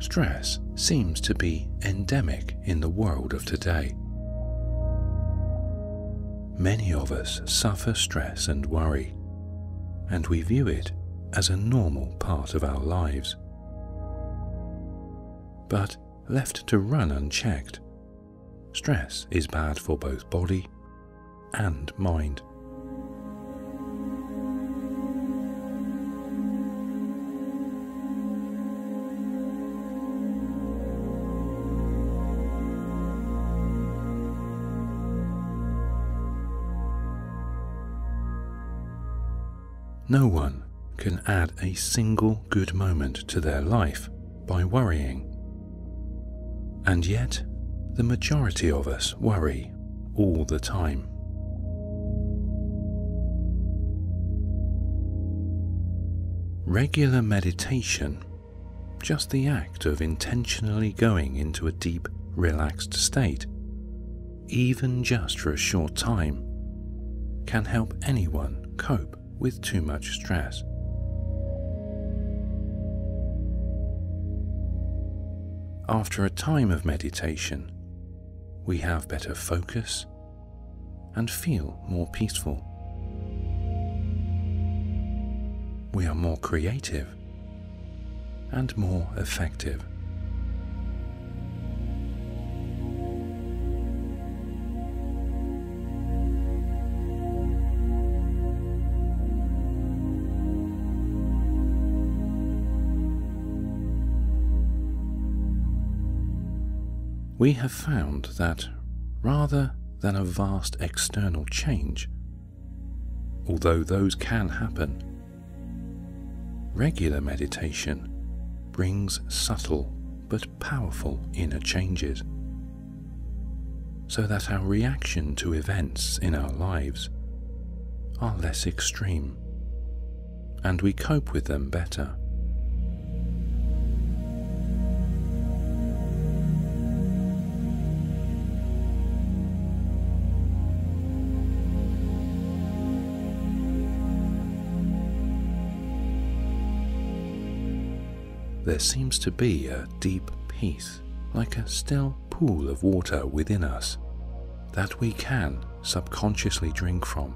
Stress seems to be endemic in the world of today. Many of us suffer stress and worry, and we view it as a normal part of our lives. But left to run unchecked, stress is bad for both body and mind. No one can add a single good moment to their life by worrying. And yet, the majority of us worry all the time. Regular meditation, just the act of intentionally going into a deep, relaxed state, even just for a short time, can help anyone cope with too much stress. After a time of meditation, we have better focus and feel more peaceful. We are more creative and more effective. We have found that rather than a vast external change, although those can happen, regular meditation brings subtle but powerful inner changes so that our reaction to events in our lives are less extreme and we cope with them better. There seems to be a deep peace, like a still pool of water within us, that we can subconsciously drink from,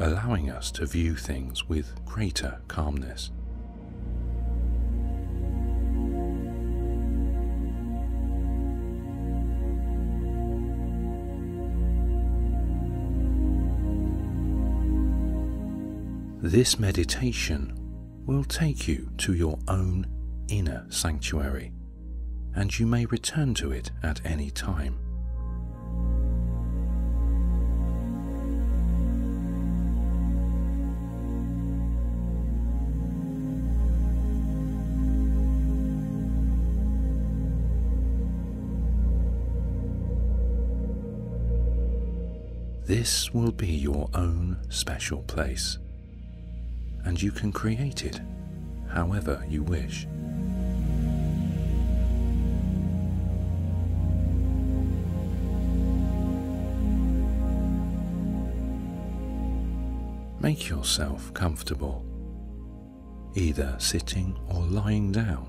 allowing us to view things with greater calmness. This meditation will take you to your own inner sanctuary, and you may return to it at any time. This will be your own special place and you can create it however you wish. Make yourself comfortable, either sitting or lying down,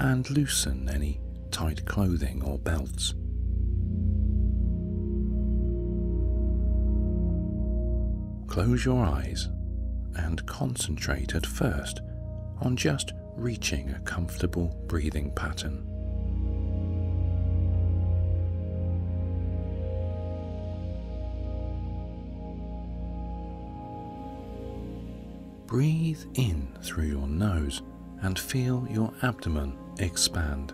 and loosen any tight clothing or belts. Close your eyes and concentrate at first on just reaching a comfortable breathing pattern. Breathe in through your nose and feel your abdomen expand.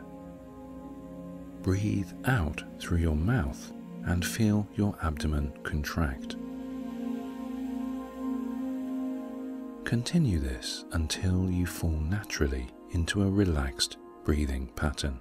Breathe out through your mouth and feel your abdomen contract. Continue this until you fall naturally into a relaxed breathing pattern.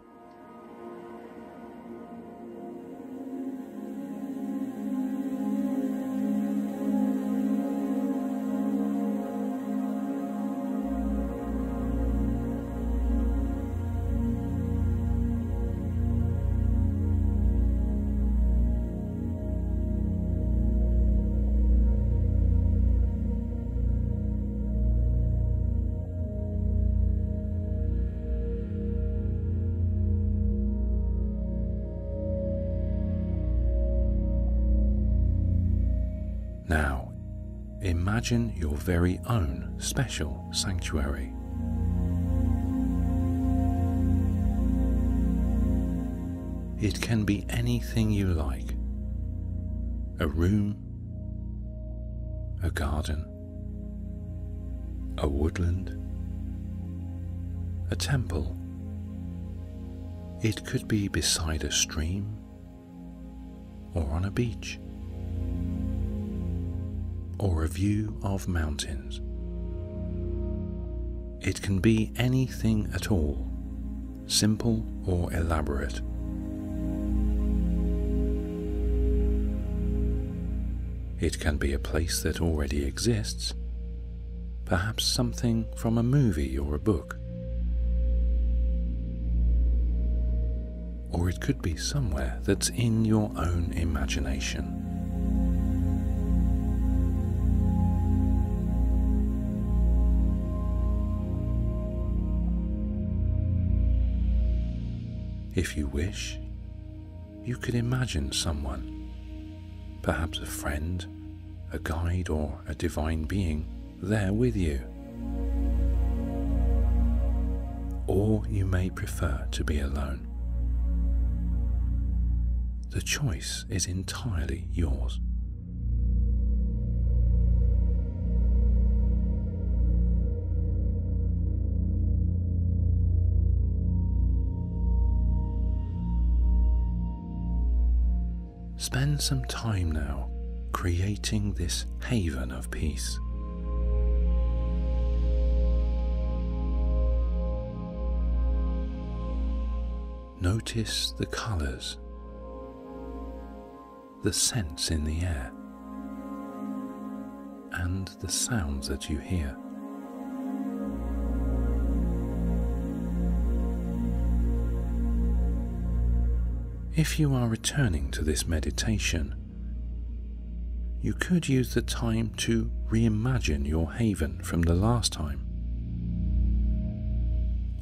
Imagine your very own special sanctuary. It can be anything you like a room, a garden, a woodland, a temple. It could be beside a stream or on a beach or a view of mountains. It can be anything at all, simple or elaborate. It can be a place that already exists, perhaps something from a movie or a book. Or it could be somewhere that's in your own imagination. If you wish, you could imagine someone perhaps a friend, a guide, or a divine being there with you. Or you may prefer to be alone. The choice is entirely yours. Spend some time now creating this haven of peace. Notice the colours, the scents in the air, and the sounds that you hear. If you are returning to this meditation, you could use the time to reimagine your haven from the last time.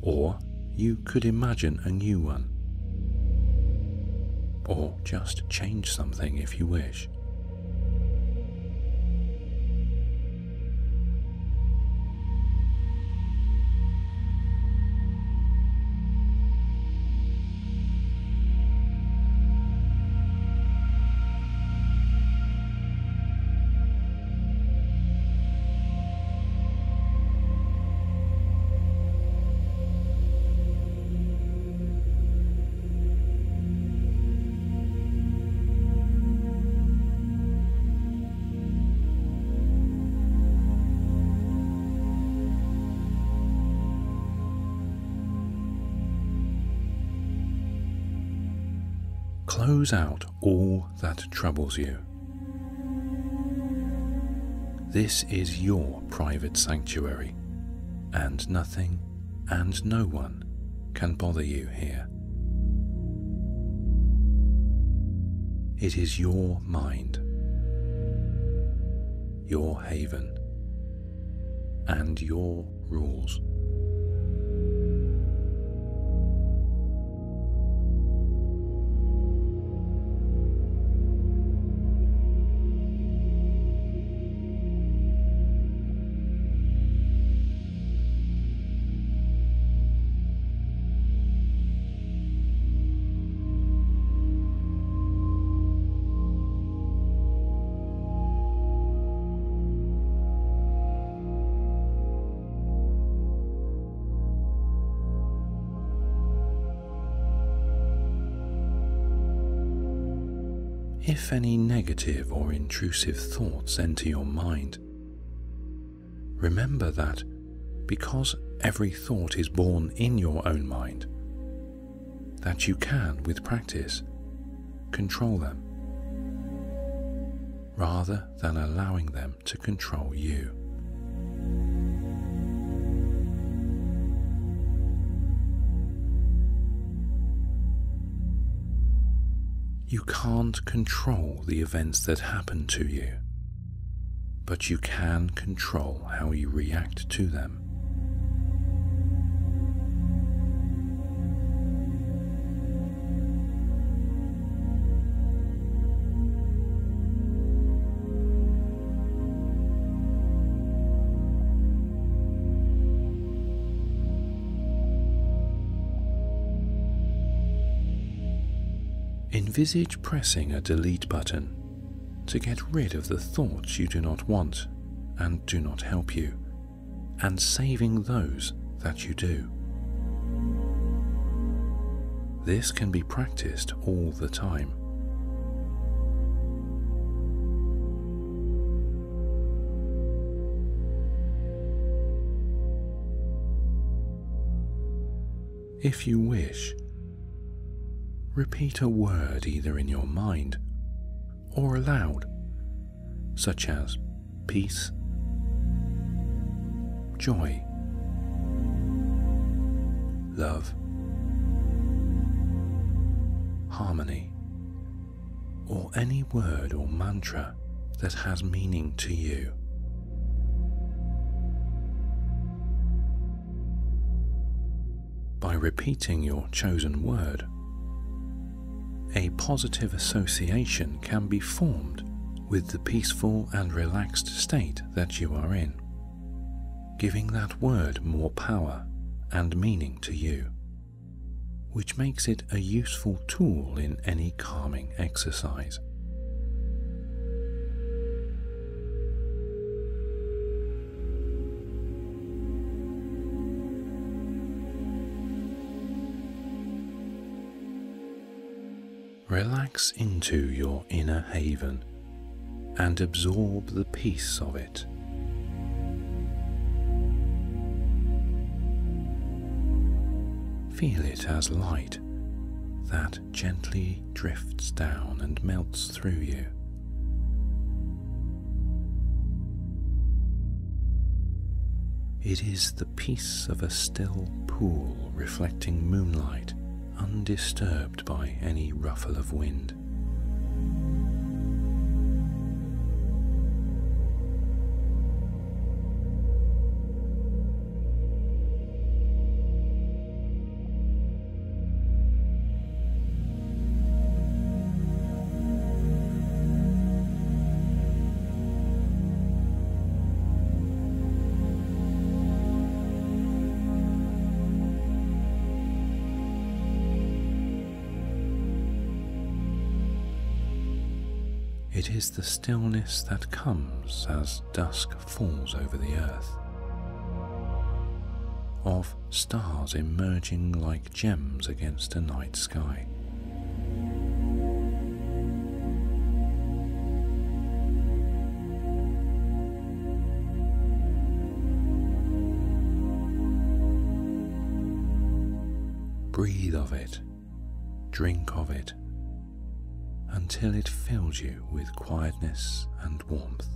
Or you could imagine a new one. Or just change something if you wish. Close out all that troubles you. This is your private sanctuary, and nothing and no one can bother you here. It is your mind, your haven, and your rules. If any negative or intrusive thoughts enter your mind, remember that because every thought is born in your own mind, that you can, with practice, control them, rather than allowing them to control you. You can't control the events that happen to you, but you can control how you react to them. Envisage pressing a delete button to get rid of the thoughts you do not want and do not help you, and saving those that you do. This can be practiced all the time. If you wish, repeat a word either in your mind or aloud, such as peace, joy, love, harmony, or any word or mantra that has meaning to you. By repeating your chosen word, a positive association can be formed with the peaceful and relaxed state that you are in, giving that word more power and meaning to you, which makes it a useful tool in any calming exercise. Relax into your inner haven and absorb the peace of it. Feel it as light that gently drifts down and melts through you. It is the peace of a still pool reflecting moonlight undisturbed by any ruffle of wind. Is the stillness that comes as dusk falls over the earth, of stars emerging like gems against a night sky. Breathe of it, drink of it, until it fills you with quietness and warmth.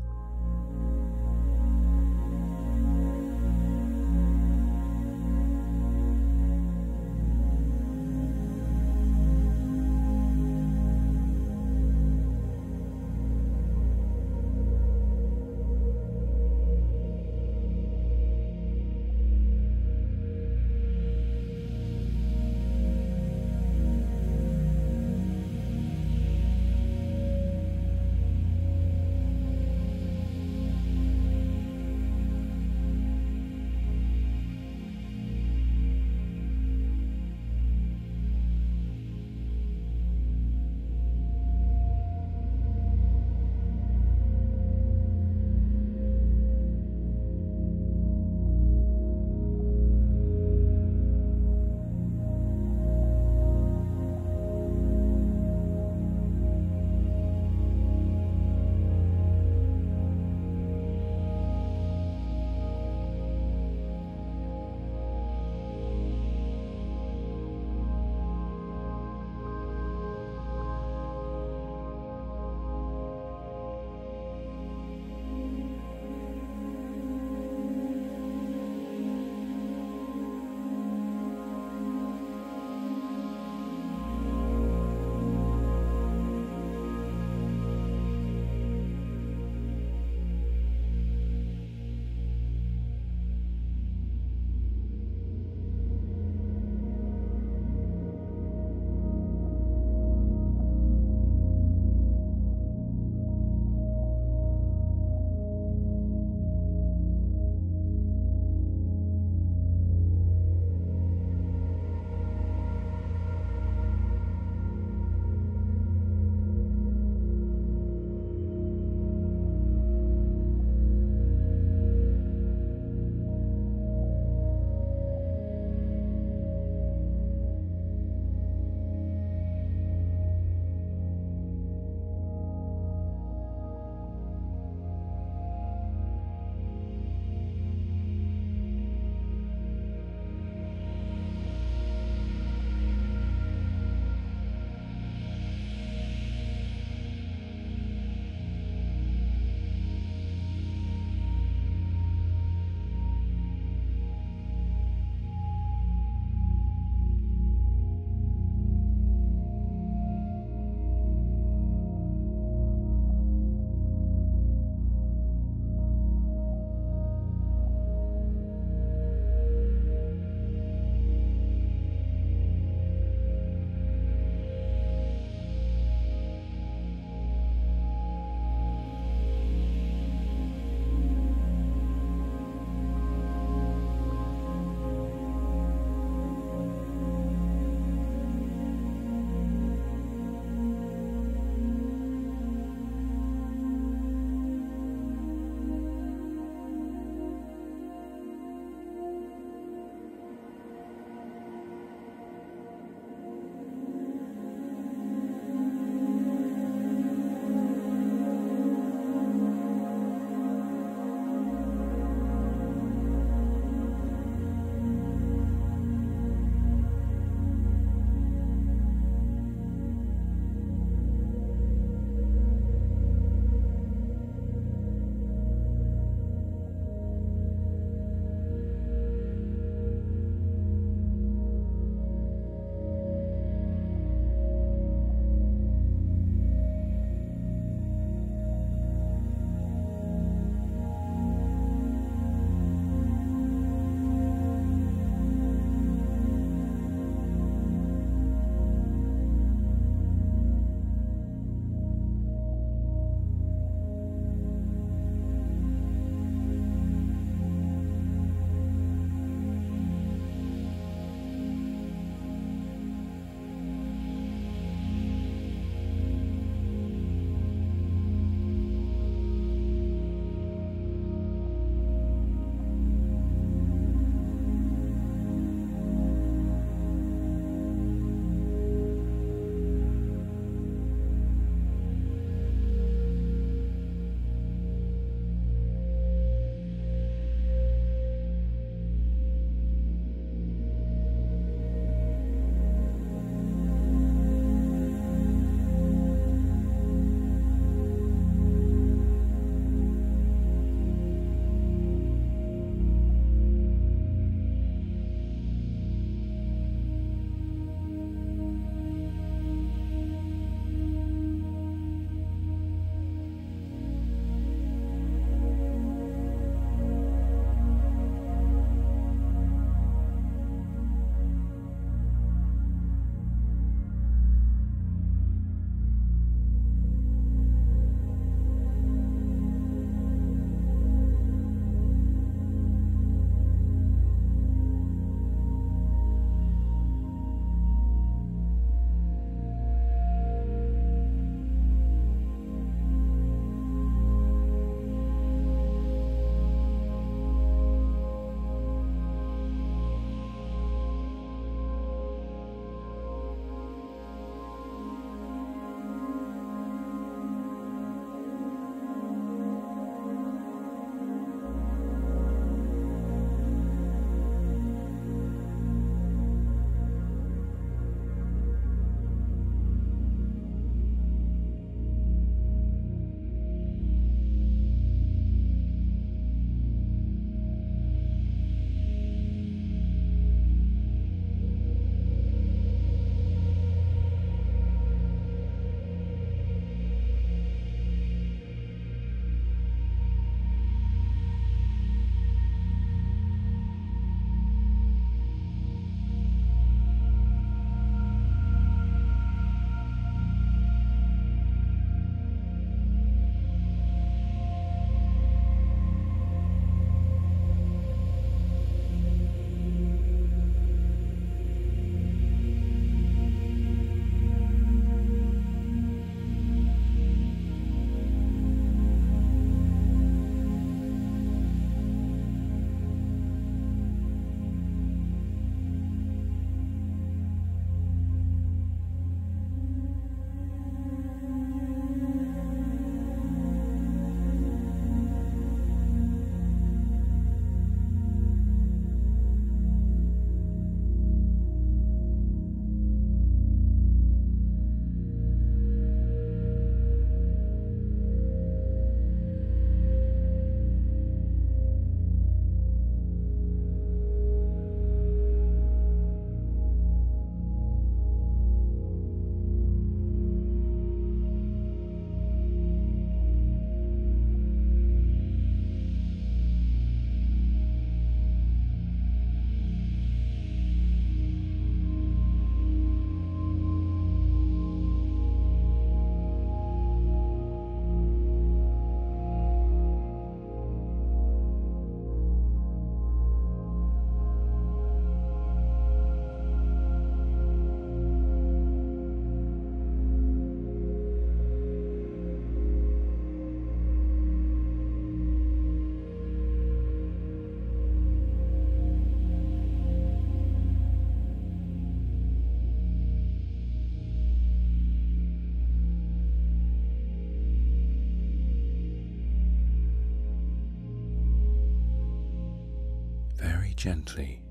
Gently,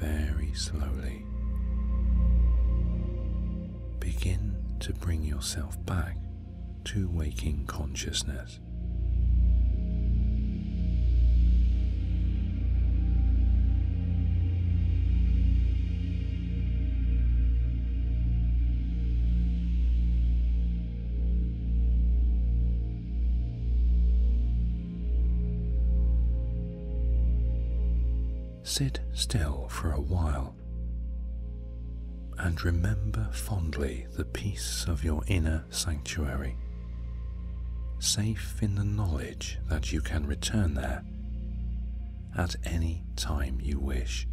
very slowly. Begin to bring yourself back to waking consciousness. Sit still for a while and remember fondly the peace of your inner sanctuary, safe in the knowledge that you can return there at any time you wish.